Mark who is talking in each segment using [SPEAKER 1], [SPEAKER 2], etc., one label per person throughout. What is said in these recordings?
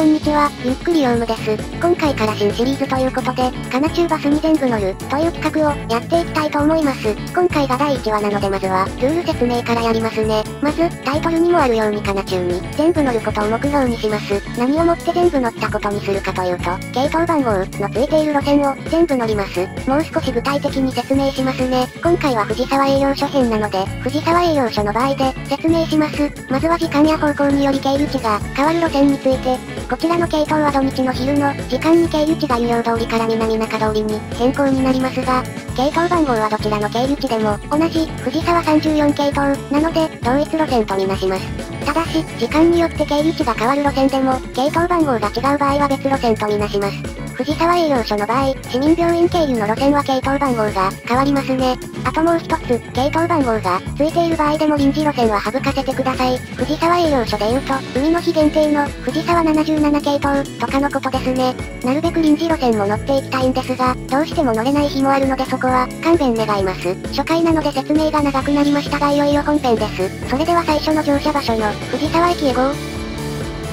[SPEAKER 1] こんにちは、ゆっくりヨウムです。今回から新シリーズということで、カナチューバスに全部乗る、という企画を、やっていきたいと思います。今回が第1話なのでまずは、ルール説明からやりますね。まず、タイトルにもあるようにカナチューに、全部乗ることを目標にします。何をもって全部乗ったことにするかというと、系統番号のついている路線を、全部乗ります。もう少し具体的に説明しますね。今回は藤沢営業所編なので、藤沢営業所の場合で、説明します。まずは時間や方向により経由地が、変わる路線について、こちらの系統は土日の昼の時間に経由地が有料通りから南中通りに変更になりますが、系統番号はどちらの経由地でも同じ藤沢34系統なので同一路線とみなします。ただし、時間によって経由地が変わる路線でも、系統番号が違う場合は別路線とみなします。藤沢営業所の場合、市民病院経由の路線は系統番号が変わりますね。あともう一つ、系統番号がついている場合でも臨時路線は省かせてください。藤沢営業所で言うと、海の日限定の藤沢77系統とかのことですね。なるべく臨時路線も乗っていきたいんですが、どうしても乗れない日もあるのでそこは勘弁願います。初回なので説明が長くなりましたがいよいよ本編です。それでは最初の乗車場所の藤沢駅へ GO!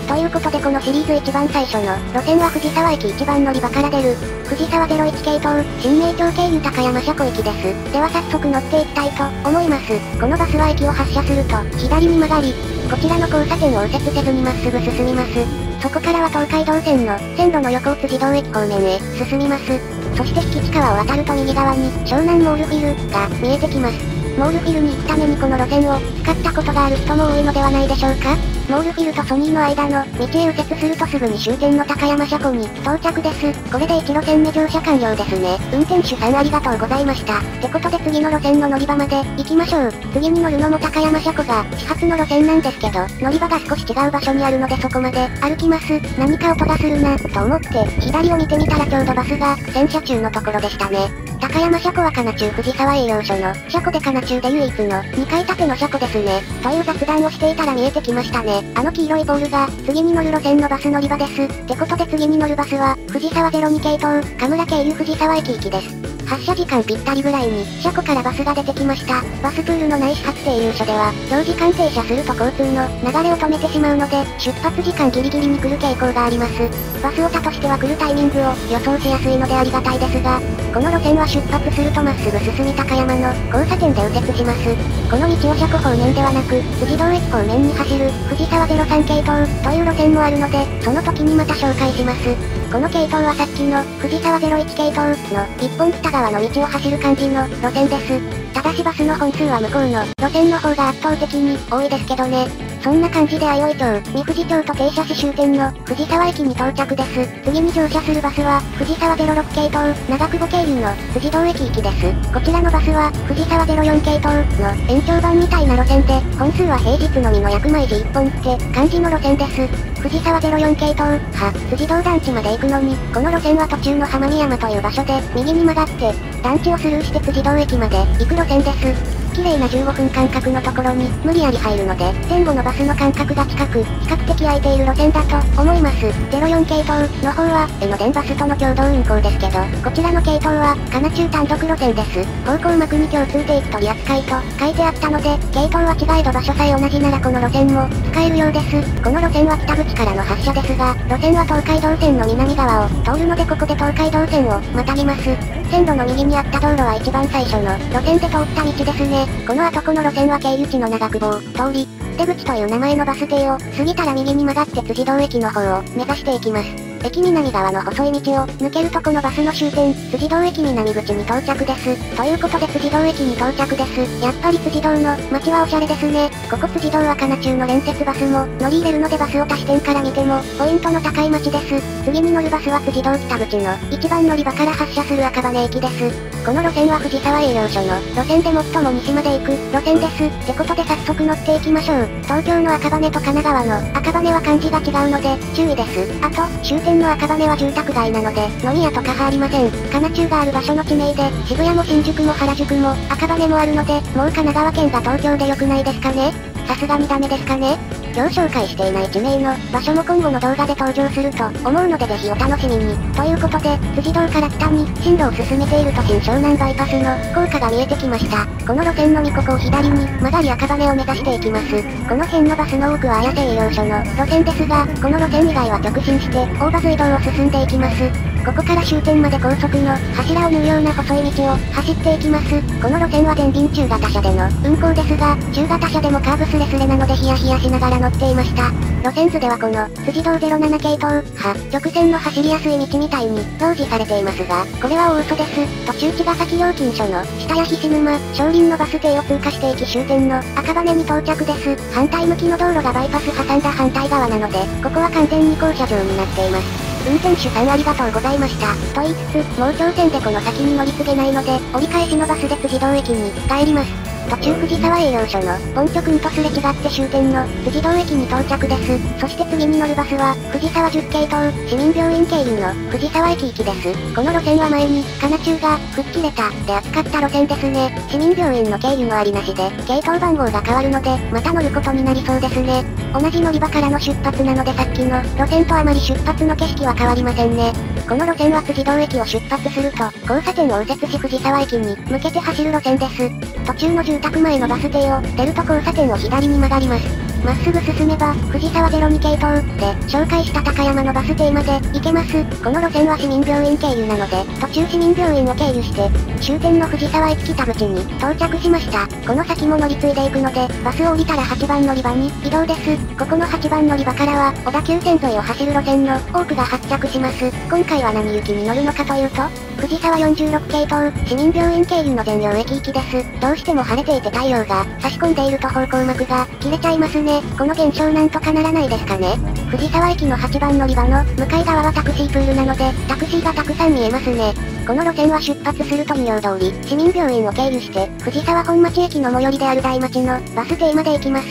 [SPEAKER 1] ということでこのシリーズ一番最初の路線は藤沢駅一番乗り場から出る藤沢01系統新名町経由高山車庫駅です。では早速乗っていきたいと思います。このバスは駅を発車すると左に曲がり、こちらの交差点を右折せずにまっすぐ進みます。そこからは東海道線の線路の横津自動駅方面へ進みます。そして敷地川を渡ると右側に湘南モールフィルが見えてきます。モールフィルに行くためにこの路線を使ったことがある人も多いのではないでしょうか？モールフィルとソニーの間の道へ右折するとすぐに終点の高山車庫に到着です。これで1路線目乗車完了ですね。運転手さんありがとうございました。ってことで次の路線の乗り場まで行きましょう。次に乗るのも高山車庫が始発の路線なんですけど、乗り場が少し違う場所にあるのでそこまで歩きます。何か音がするな、と思って左を見てみたらちょうどバスが洗車中のところでしたね。高山車庫はかな中藤沢栄養所の車庫でかな中で唯一の2階建ての車庫ですね。という雑談をしていたら見えてきましたね。あの黄色いボールが、次に乗る路線のバス乗り場です。ってことで次に乗るバスは、藤沢02系統、神村経由藤沢駅行きです。発車時間ぴったりぐらいに、車庫からバスが出てきました。バスプールのない始発停留所では、長時間停車すると交通の流れを止めてしまうので、出発時間ギリギリに来る傾向があります。バスオタとしては来るタイミングを予想しやすいのでありがたいですが、この路線は出発するとまっすぐ進み高山の交差点で右折します。この道を車庫方面ではなく、辻堂駅方面に走る、藤沢03系統という路線もあるので、その時にまた紹介します。この系統はさっきの藤沢01系統の一本北側の道を走る感じの路線です。ただしバスの本数は向こうの路線の方が圧倒的に多いですけどね。そんな感じで相生町、三藤町と停車し終点の藤沢駅に到着です。次に乗車するバスは、藤沢06系統、長久保経由の辻堂駅行きです。こちらのバスは、藤沢04系統の延長版みたいな路線で、本数は平日のみの薬米寺1本って感じの路線です。藤沢04系統、は、辻堂団地まで行くのに、この路線は途中の浜宮山という場所で、右に曲がって、団地をスルーして辻堂駅まで行く路線です。綺麗な15分間隔のところに無理やり入るので、前後のバスの間隔が近く、比較的空いている路線だと思います。04系統の方は、江ノ電バスとの共同運行ですけど、こちらの系統は、かな中単独路線です。方向幕に共通定期取り扱いと書いてあったので、系統は違えど場所さえ同じならこの路線も使えるようです。この路線は北口からの発車ですが、路線は東海道線の南側を通るのでここで東海道線をまたぎます。線路の右にあった道路は一番最初の路線で通った道ですね。この後この路線は経由地の長久保通り、出口という名前のバス停を過ぎたら右に曲がって辻堂駅の方を目指していきます。駅南側の細い道を抜けるとこのバスの終点、辻堂駅南口に到着です。ということで辻堂駅に到着です。やっぱり辻堂の街はおしゃれですね。ここ辻堂はかな中の連接バスも乗り入れるのでバスを他視点から見てもポイントの高い街です。次に乗るバスは辻堂北口の一番乗り場から発車する赤羽駅です。この路線は藤沢営業所の路線で最も西まで行く路線です。ってことで早速乗っていきましょう。東京の赤羽と神奈川の赤羽は漢字が違うので注意です。あと、終点の赤羽は住宅街なので、飲み屋とかがありません。かな中がある場所の地名で、渋谷も新宿も原宿も、赤羽もあるので、もう神奈川県が東京で良くないですかね？さすがにダメですかね？今日紹介していない地名の場所も今後の動画で登場すると思うのでぜひお楽しみに。ということで、辻堂から北に進路を進めている都心湘南バイパスの効果が見えてきました。この路線のみここを左に曲がり赤羽を目指していきます。この辺のバスの多くは綾瀬医療所の路線ですが、この路線以外は直進して大場水道を進んでいきます。ここから終点まで高速の柱を縫うような細い道を走っていきます。この路線は電瓶中型車での運行ですが、中型車でもカーブスレスレなのでヒヤヒヤしながら乗っていました。路線図ではこの、辻道07系統、は、直線の走りやすい道みたいに表示されていますが、これは大嘘です。途中茅ヶ崎料金所の下や菱沼、少林のバス停を通過していき終点の赤羽に到着です。反対向きの道路がバイパス挟んだ反対側なので、ここは完全に降車場になっています。運転手さんありがとうございました。と言いつつ、もう挑戦でこの先に乗り継げないので、折り返しのバスで辻堂駅に帰ります。途中藤沢営業所の、本局んとすれ違って終点の、辻堂駅に到着です。そして次に乗るバスは、藤沢10系統、市民病院経由の、藤沢駅行きです。この路線は前に、カナ中が、吹っ切れた、で扱った路線ですね。市民病院の経由もありなしで、系統番号が変わるので、また乗ることになりそうですね。同じ乗り場からの出発なのでさっきの、路線とあまり出発の景色は変わりませんね。この路線は辻堂駅を出発すると、交差点を右折し藤沢駅に向けて走る路線です。途中の住宅前のバス停を出ると交差点を左に曲がります。まっすぐ進めば、藤沢02系統で紹介した高山のバス停まで行けます。この路線は市民病院経由なので、途中市民病院を経由して、終点の藤沢駅北口に到着しました。この先も乗り継いでいくので、バスを降りたら8番乗り場に移動です。ここの8番乗り場からは、小田急線沿いを走る路線の多くが発着します。今回は何行きに乗るのかというと、藤沢46系統、市民病院経由の全両駅行きです。どうしても晴れていて太陽が差し込んでいると方向幕が切れちゃいますね。この現象なんとかならないですかね？藤沢駅の8番乗り場の向かい側はタクシープールなので、タクシーがたくさん見えますね。この路線は出発すると仁王通り、市民病院を経由して、藤沢本町駅の最寄りである大町のバス停まで行きます。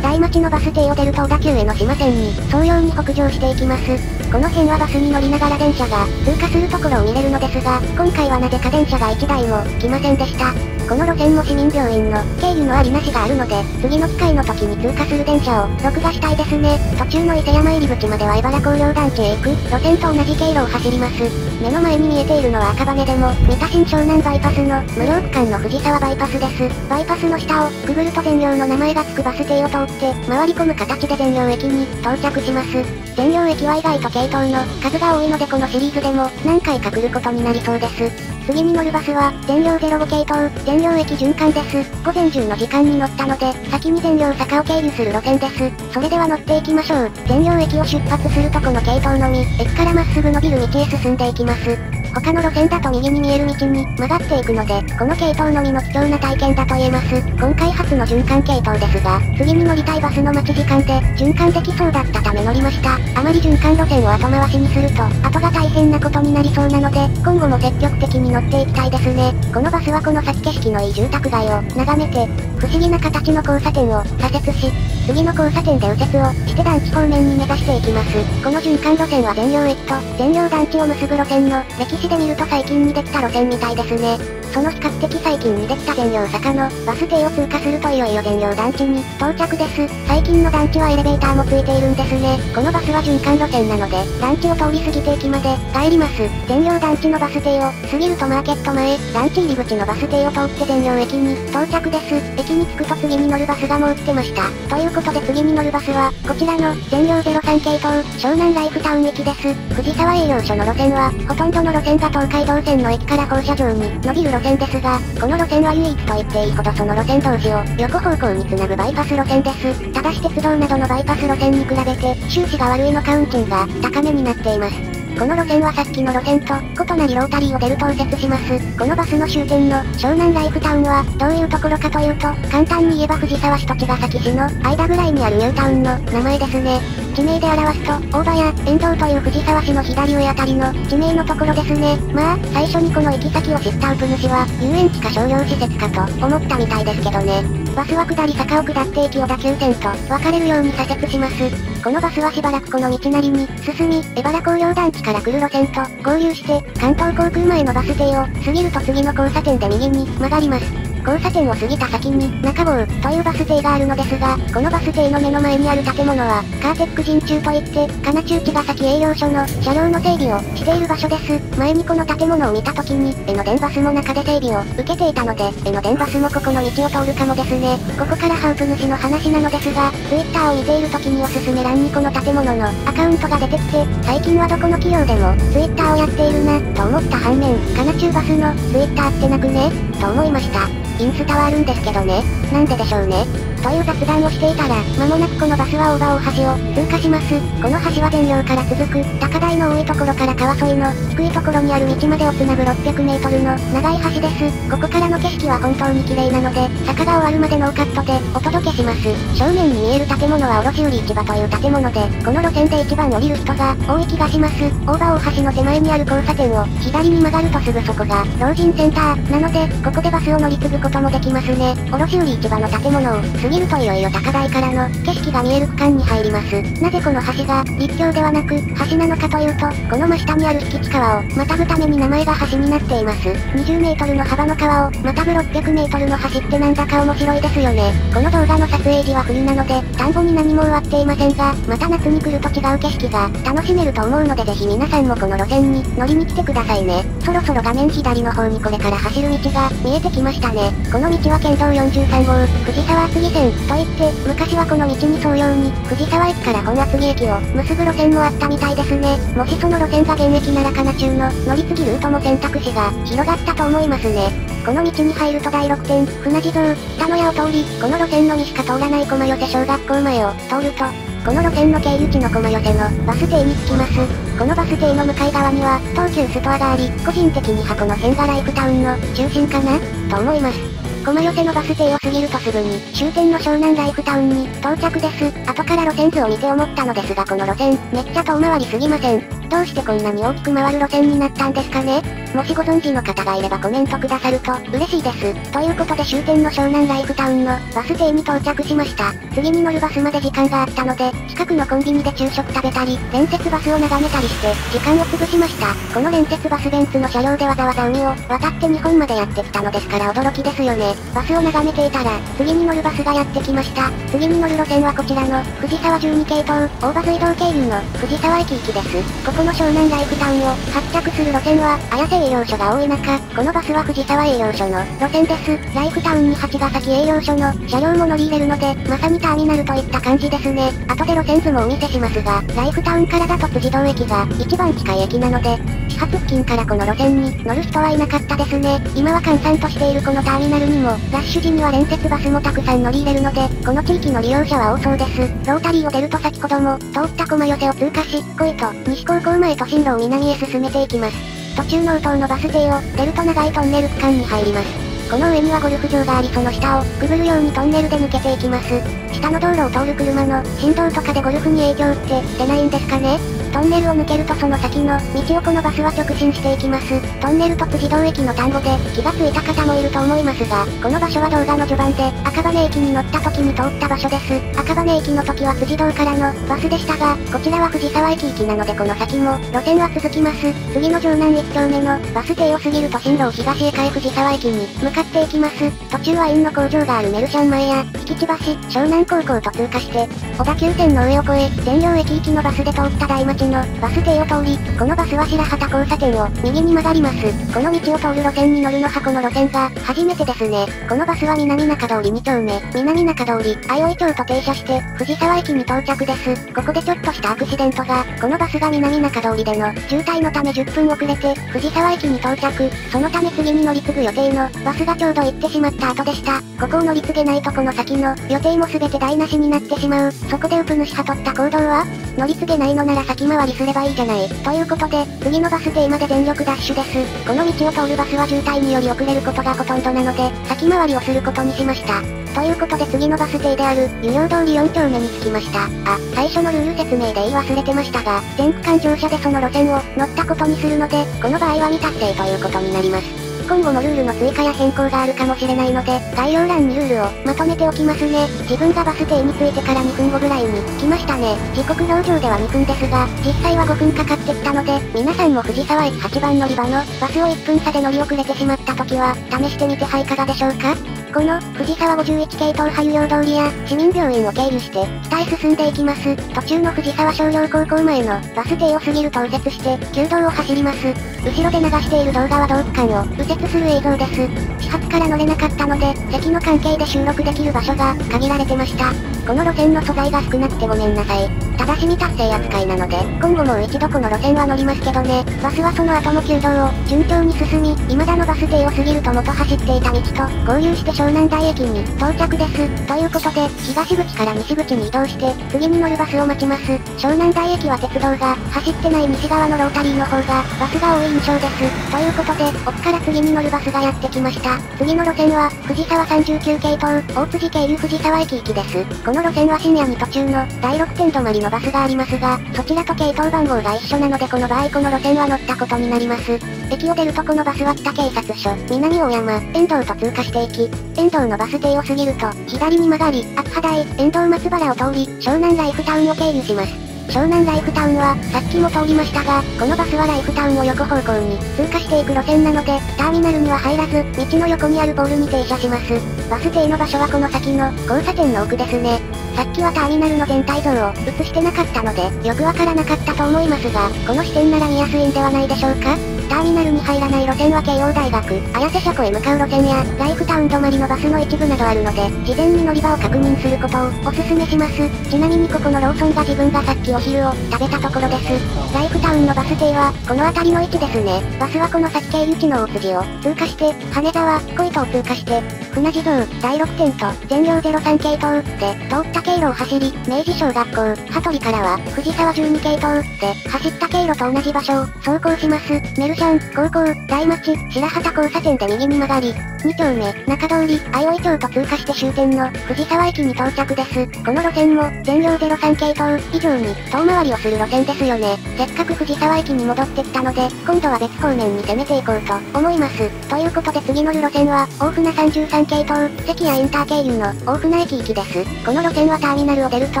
[SPEAKER 1] 大町のバス停を出ると小田急への島線に、沿うように北上していきます。この辺はバスに乗りながら電車が通過するところを見れるのですが、今回はなぜか電車が1台も来ませんでした。この路線も市民病院の経由のありなしがあるので、次の機会の時に通過する電車を録画したいですね。途中の伊勢山入り口までは茨工業団地へ行く路線と同じ経路を走ります。目の前に見えているのは赤羽でも、三田新湘南バイパスの無料区間の藤沢バイパスです。バイパスの下をくぐると全両の名前が付くバス停を通って、回り込む形で全両駅に到着します。全両駅は意外と系統の数が多いのでこのシリーズでも何回か来ることになりそうです。次に乗るバスは、全両05系統、全量駅循環です。午前中の時間に乗ったので、先に全量坂を経由する路線です。それでは乗っていきましょう。全量駅を出発するとこの系統のみ、駅からまっすぐ伸びる道へ進んでいきます。他の路線だと右に見える道に曲がっていくので、この系統のみの貴重な体験だと言えます。今回初の循環系統ですが、次に乗りたいバスの待ち時間で循環できそうだったため乗りました。あまり循環路線を後回しにすると、後が大変なことになりそうなので、今後も積極的に乗っていきたいですね。このバスはこの先景色のいい住宅街を眺めて、不思議な形の交差点を左折し、次の交差点で右折をして団地方面に目指していきます。この循環路線は全量駅と全量団地を結ぶ路線の歴史で見ると最近にできた路線みたいですね。その比較的最近にできた全寮坂のバス停を通過するといよいよ全寮団地に到着です。最近の団地はエレベーターもついているんですね。このバスは循環路線なので、団地を通り過ぎて駅まで帰ります。全寮団地のバス停を過ぎるとマーケット前、団地入り口のバス停を通って全寮駅に到着です。駅に着くと次に乗るバスがもう来てました。ということで次に乗るバスは、こちらの全寮03系統、湘南ライフタウン駅です。藤沢営業所の路線は、ほとんどの路線が東海道線の駅から放射状に伸びる路線ですが、この路線は唯一と言っていいほどその路線同士を横方向につなぐバイパス路線です。ただし鉄道などのバイパス路線に比べて収支が悪いのか運賃が高めになっています。この路線はさっきの路線と異なりロータリーを出ると右折します。このバスの終点の湘南ライフタウンはどういうところかというと、簡単に言えば藤沢市と茅ヶ崎市の間ぐらいにあるニュータウンの名前ですね。地名で表すと、大場や遠藤という藤沢市の左上あたりの地名のところですね。まあ、最初にこの行き先を知ったウプ主は、遊園地か商業施設かと思ったみたいですけどね。バスは下り坂を下っていき小田急線と分かれるように左折します。このバスはしばらくこの道なりに進み、江原工業団地から来る路線と合流して、関東航空前のバス停を過ぎると次の交差点で右に曲がります。交差点を過ぎた先に、中郷というバス停があるのですが、このバス停の目の前にある建物は、カーテック陣中といって、金中茅ヶ崎営業所の車両の整備をしている場所です。前にこの建物を見た時に、江ノ電バスも中で整備を受けていたので、江ノ電バスもここの道を通るかもですね。ここからハウプ主の話なのですが、Twitter を見ている時におすすめ欄にこの建物のアカウントが出てきて、最近はどこの企業でも Twitter をやっているな、と思った反面、カナチューバスの Twitter ってなくね？と思いました。インスタはあるんですけどね。なんででしょうね。という雑談をしていたら、間もなくこのバスは大場大橋を通過します。この橋は全量から続く、高台の多いところから川沿いの低いところにある道までをつなぐ600メートルの長い橋です。ここからの景色は本当に綺麗なので、坂が終わるまでノーカットでお届けします。正面に見える建物は卸売市場という建物で、この路線で一番降りる人が多い気がします。大場大橋の手前にある交差点を左に曲がるとすぐそこが老人センターなので、ここでバスを乗り継ぐこともできますね。卸売市場の建物を過ぎるといよいよ高台からの景色が見える区間に入ります。なぜこの橋が立橋ではなく橋なのかというと、この真下にある引地川をまたぐために名前が橋になっています。20メートルの幅の川をまたぐ600メートルの橋ってなんだか面白いですよね。この動画の撮影時は冬なので、田んぼに何も植わっていませんが、また夏に来ると違う景色が楽しめると思うのでぜひ皆さんもこの路線に乗りに来てくださいね。そろそろ画面左の方にこれから走る道が見えてきましたね。この道は県道43号、藤沢厚木線といって、昔はこの道に沿うように、藤沢駅から本厚木駅を結ぶ路線もあったみたいですね。もしその路線が現役ならかな中の乗り継ぎルートも選択肢が広がったと思いますね。この道に入ると第6点、船地蔵、北野屋を通り、この路線のみしか通らない駒寄せ小学校前を通ると、この路線の経由地の駒寄せのバス停に着きます。このバス停の向かい側には、東急ストアがあり、個人的にはこの辺がライフタウンの中心かな。と思います。駒寄せのバス停を過ぎるとすぐに、終点の湘南ライフタウンに到着です。後から路線図を見て思ったのですがこの路線、めっちゃ遠回りすぎません。どうしてこんなに大きく回る路線になったんですかね？もしご存知の方がいればコメントくださると嬉しいです。ということで終点の湘南ライフタウンのバス停に到着しました。次に乗るバスまで時間があったので、近くのコンビニで昼食食べたり、連接バスを眺めたりして、時間を潰しました。この連接バスベンツの車両でわざわざ海を渡って日本までやってきたのですから驚きですよね。バスを眺めていたら、次に乗るバスがやってきました。次に乗る路線はこちらの、藤沢12系統、大場水道経由の藤沢駅行きです。こここの湘南ライフタウンを発着する路線は、綾瀬営業所が多い中、このバスは藤沢営業所の路線です。ライフタウンに八ヶ崎営業所の車両も乗り入れるので、まさにターミナルといった感じですね。後で路線図もお見せしますが、ライフタウンからだと辻堂駅が一番近い駅なので、始発付近からこの路線に乗る人はいなかったですね。今は閑散としているこのターミナルにも、ラッシュ時には連接バスもたくさん乗り入れるので、この地域の利用者は多そうです。ロータリーを出ると先ほども、通った駒寄せを通過し、小井と西高校前と進路を南へ進めていきます。途中の宇東のバス停を出ると長いトンネル区間に入ります。この上にはゴルフ場がありその下をくぐるようにトンネルで抜けていきます。下の道路を通る車の振動とかでゴルフに影響って出ないんですかね？トンネルを抜けるとその先の道をこのバスは直進していきます。トンネルと自動駅の田んぼで気がついた方もいると思いますが、この場所は動画の序盤で赤羽駅に乗った時に通った場所です。赤羽駅の時は辻堂からのバスでしたが、こちらは藤沢駅行きなのでこの先も路線は続きます。次の城南1丁目のバス停を過ぎると進路を東へ変え藤沢駅に向かっていきます。途中は院の工場があるメルシャン前や、引地橋、湘南高校と通過して、小田急線の上を越え、全両駅行きのバスで通った大町のバス停を通り、このバスは白旗交差点を右に曲がります。この道を通る路線に乗るのはこの路線が初めてですね。このバスは南中通り2丁目、南中通り、相生町と停車して、藤沢駅に到着です。ここでちょっとしたアクシデントが、このバスが南中通りでの渋滞のため10分遅れて、藤沢駅に到着。そのため次に乗り継ぐ予定のバスがちょうど行ってしまった後でした。ここを乗り継げないとこの先の予定も全て台無しになってしまう。そこでウプ主が取った行動は乗り継げないのなら先回りすればいいじゃない。ということで、次のバス停まで全力ダッシュです。この道を通るバスは渋滞により遅れることがほとんどなので、先回りをすることにしました。ということで次のバス停である、湯量通り4丁目に着きました。あ、最初のルール説明で言い忘れてましたが、全区間乗車でその路線を乗ったことにするので、この場合は未達成ということになります。今後もルールの追加や変更があるかもしれないので、概要欄にルールをまとめておきますね。自分がバス停に着いてから2分後ぐらいに来ましたね。時刻表上では2分ですが、実際は5分かかってきたので、皆さんも藤沢駅8番乗り場のバスを1分差で乗り遅れてしまった時は、試してみてはいかがでしょうか？この、藤沢51系統派有用通りや、市民病院を経由して、北へ進んでいきます。途中の藤沢商業高校前の、バス停を過ぎると右折して、旧道を走ります。後ろで流している動画は同区間を、右折する映像です。始発から乗れなかったので、席の関係で収録できる場所が、限られてました。この路線の素材が少なくてごめんなさい。ただし未達成扱いなので、今後もう一度この路線は乗りますけどね。バスはその後も旧道を、順調に進み、今田のバス停を過ぎると元走っていた道と、合流して湘南台駅に到着です。ということで、東口から西口に移動して、次に乗るバスを待ちます。湘南台駅は鉄道が走ってない西側のロータリーの方がバスが多い印象です。ということで、奥から次に乗るバスがやってきました。次の路線は、藤沢39系統、大辻経由藤沢駅行きです。この路線は深夜に途中の第6点止まりのバスがありますが、そちらと系統番号が一緒なのでこの場合この路線は乗ったことになります。駅を出るとこのバスは北警察署、南大山、遠藤と通過していき、遠藤のバス停を過ぎると、左に曲がり、秋葉台、遠藤松原を通り、湘南ライフタウンを経由します。湘南ライフタウンは、さっきも通りましたが、このバスはライフタウンを横方向に通過していく路線なので、ターミナルには入らず、道の横にあるポールに停車します。バス停の場所はこの先の、交差点の奥ですね。さっきはターミナルの全体像を映してなかったので、よくわからなかったと思いますが、この視点なら見やすいんではないでしょうか？ターミナルに入らない路線は慶応大学、綾瀬車庫へ向かう路線や、ライフタウン止まりのバスの一部などあるので、事前に乗り場を確認することをお勧めします。ちなみにここのローソンが自分がさっきお昼を食べたところです。ライフタウンのバス停は、この辺りの位置ですね。バスはこの先経由地の大辻を通過して、羽沢、小糸を通過して、船地蔵、第6点と、全量03系統で、通った経路を走り、明治小学校、羽鳥からは、藤沢12系統で、走った経路と同じ場所を走行します。メルャン、高校、大町、白畑交差点で右に曲がり、2丁目、中通り、相生町と通過して終点の、藤沢駅に到着です。この路線も、全量03系統以上に、遠回りをする路線ですよね。せっかく藤沢駅に戻ってきたので、今度は別方面に攻めていこうと思います。ということで次乗る路線は、大船33系統、関谷インター経由の大船駅行きです。この路線はターミナルを出ると、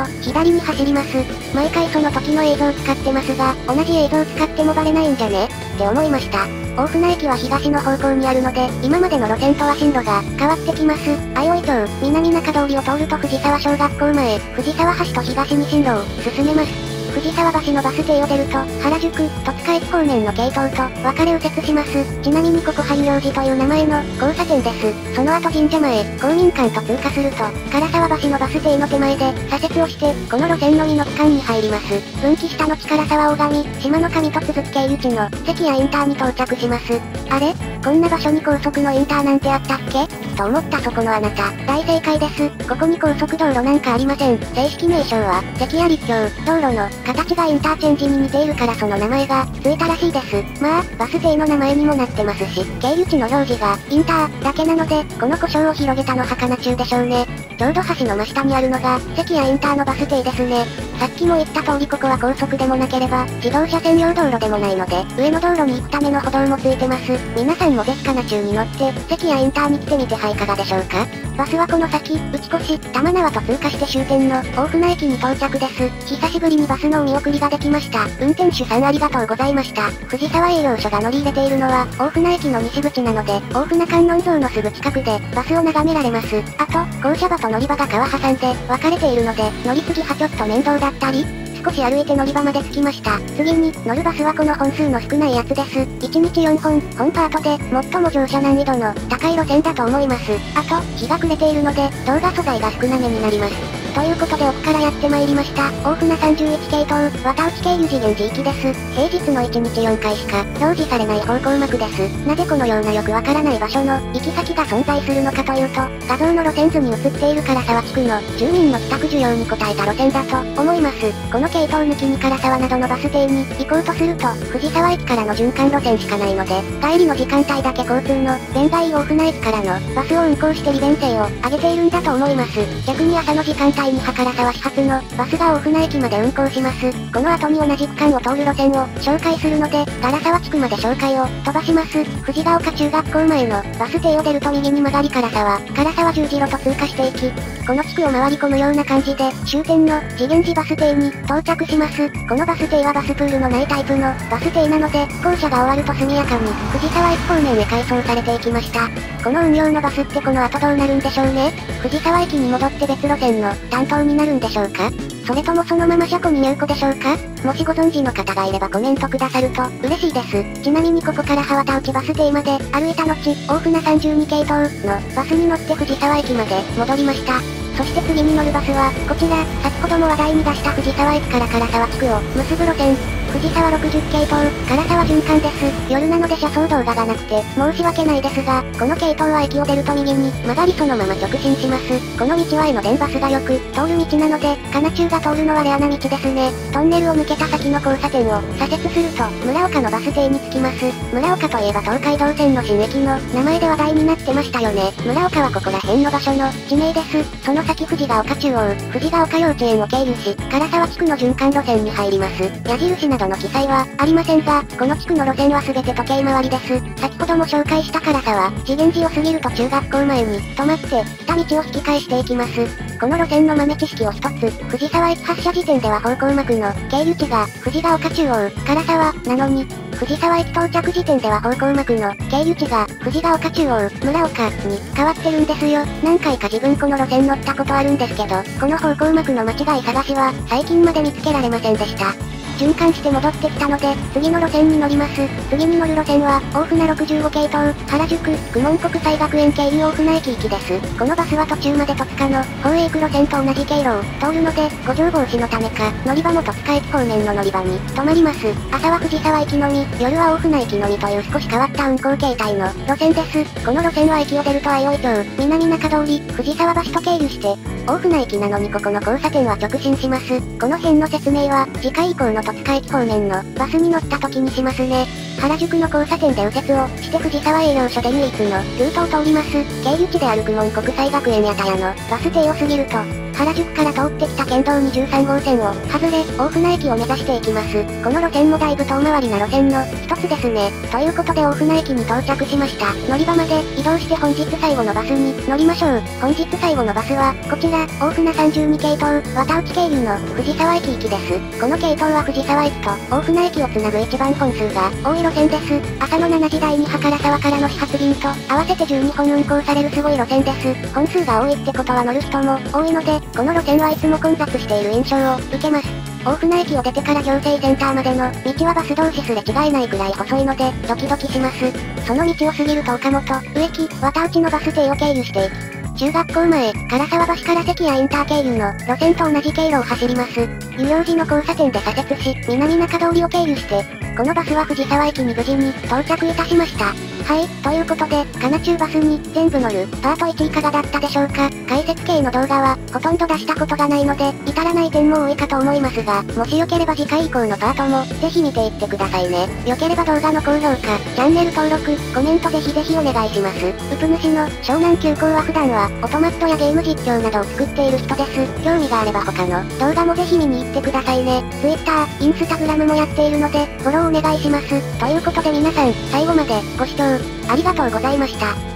[SPEAKER 1] 左に走ります。毎回その時の映像使ってますが、同じ映像使ってもバレないんじゃね？って思いました。大船駅は東の方向にあるので、今までの路線とは進路が変わってきます。相生町、南中通りを通ると藤沢小学校前、藤沢橋と東に進路を進めます。藤沢橋のバス停を出ると、原宿、戸塚駅方面の系統と分かれ右折します。ちなみにここ春領寺という名前の交差点です。その後神社前、公民館と通過すると、唐沢橋のバス停の手前で左折をして、この路線のみの区間に入ります。分岐した後唐沢大神、島の神と続き経由地の関谷インターに到着します。あれ？こんな場所に高速のインターなんてあったっけ？と思ったそこのあなた、大正解です。ここに高速道路なんかありません。正式名称は、関谷立橋、道路の形がインターチェンジに似ているからその名前が、ついたらしいです。まあ、バス停の名前にもなってますし、経由地の表示が、インター、だけなので、この故障を広げたのはかな中でしょうね。ちょうど橋の真下にあるのが、関谷インターのバス停ですね。さっきも言った通りここは高速でもなければ、自動車専用道路でもないので、上の道路に行くための歩道もついてます。皆さんもぜひかな中に乗って、関谷インターに来てみてはいかがでしょうか。バスはこの先、内越、玉縄と通過して終点の大船駅に到着です。久しぶりにバスのお見送りができました。運転手さんありがとうございました。藤沢営業所が乗り入れているのは、大船駅の西口なので、大船観音像のすぐ近くで、バスを眺められます。あと、降車場と乗り場が川挟んで、分かれているので、乗り継ぎはちょっと面倒だったり、少し歩いて乗り場まで着きました。次に、乗るバスはこの本数の少ないやつです。1日4本、本パートで、最も乗車難易度の高い路線だと思います。あと、日が暮れているので、動画素材が少なめになります。ということで奥からやってまいりました。大船31系統、綿内経由次元寺行きです。平日の1日4回しか表示されない方向幕です。なぜこのようなよくわからない場所の行き先が存在するのかというと、画像の路線図に映っている唐沢地区の住民の帰宅需要に応えた路線だと思います。この系統抜きに唐沢などのバス停に行こうとすると、藤沢駅からの循環路線しかないので、帰りの時間帯だけ交通の便がいい大船駅からのバスを運行して利便性を上げているんだと思います。逆に朝の時間帯台に羽唐沢始発のバスが大船駅まで運行します。この後に同じ区間を通る路線を紹介するので、唐沢地区まで紹介を飛ばします。藤ヶ丘中学校前のバス停を出ると右に曲がり唐沢、唐沢十字路と通過していき、この地区を回り込むような感じで、終点の次元寺バス停に到着します。このバス停はバスプールのないタイプのバス停なので、校舎が終わると速やかに藤沢駅方面へ改装されていきました。この運用のバスってこの後どうなるんでしょうね藤沢駅に戻って別路線の担当になるんでしょうか？それともそのまま車庫に入庫でしょうか？もしご存知の方がいればコメントくださると嬉しいです。ちなみにここから羽田内バス停まで歩いた後、大船32系統のバスに乗って藤沢駅まで戻りました。そして次に乗るバスは、こちら、先ほども話題に出した藤沢駅から唐沢地区を結ぶ路線、藤沢60系統、唐沢循環です。夜なので車窓動画がなくて、申し訳ないですが、この系統は駅を出ると右に、曲がりそのまま直進します。この道は江ノ電バスがよく、通る道なので、金中が通るのはレアな道ですね。トンネルを抜けた先の交差点を左折すると、村岡のバス停に着きます。村岡といえば東海道線の新駅の名前で話題になってましたよね。村岡はここら辺の場所の地名です。その先藤ヶ丘中央、藤ヶ丘幼稚園を経由し、唐沢地区の循環路線に入ります。矢印などの記載はありませんが、この地区の路線は全て時計回りです。先ほども紹介した唐沢、次元寺を過ぎると中学校前に止まって、来た道を引き返していきます。この路線の豆知識を一つ、藤沢駅発車時点では方向幕の経由地が藤ヶ丘中央、唐沢なのに、藤沢駅到着時点では方向幕の経由地が藤ヶ丘中央、村岡に変わってるんですよ。何回か自分この路線乗ったことあるんですけど、この方向幕の間違い探しは最近まで見つけられませんでした。循環して戻ってきたので、次の路線に乗ります。次に乗る路線は、大船65系統、原宿、公文国際学園経由大船駅行きです。このバスは途中まで戸塚の、放映区路線と同じ経路を通るので、ご乗防止のためか、乗り場も戸塚駅方面の乗り場に止まります。朝は藤沢駅のみ、夜は大船駅のみという少し変わった運行形態の路線です。この路線は駅を出ると相生町、南中通り、藤沢橋と経由して、大船駅なのにここの交差点は直進します。この辺の説明は、次回以降の戸塚駅方面のバスに乗った時にしますね。原宿の交差点で右折をして藤沢営業所で唯一のルートを通ります。経由地である公文国際学園や田屋のバス停を過ぎると、原宿から通ってきた県道23号線を外れ、大船駅を目指していきます。この路線もだいぶ遠回りな路線の一つですね。ということで大船駅に到着しました。乗り場まで移動して本日最後のバスに乗りましょう。本日最後のバスは、こちら、大船32系統、綿内経由の藤沢駅行きです。この系統は藤沢駅と大船駅をつなぐ一番本数が多い路線です。朝の7時台に羽唐沢からの始発便と合わせて12本運行されるすごい路線です。本数が多いってことは乗る人も多いので、この路線はいつも混雑している印象を受けます。大船駅を出てから行政センターまでの道はバス同士すれ違えないくらい細いので、ドキドキします。その道を過ぎると岡本、植木、綿内のバス停を経由していき、中学校前、唐沢橋から関谷インター経由の路線と同じ経路を走ります。遊行寺の交差点で左折し、南中通りを経由して、このバスは藤沢駅に無事に到着いたしました。はい、ということで、カナチューバスに全部乗るパート1いかがだったでしょうか解説系の動画はほとんど出したことがないので、至らない点も多いかと思いますが、もしよければ次回以降のパートもぜひ見ていってくださいね。よければ動画の高評価、チャンネル登録、コメントぜひぜひお願いします。ウプ主の湘南急行は普段はオトマットやゲーム実況などを作っている人です。興味があれば他の動画もぜひ見に行ってくださいね。Twitter、Instagram もやっているので、フォローお願いします。ということで皆さん、最後までご視聴ありがとうございました。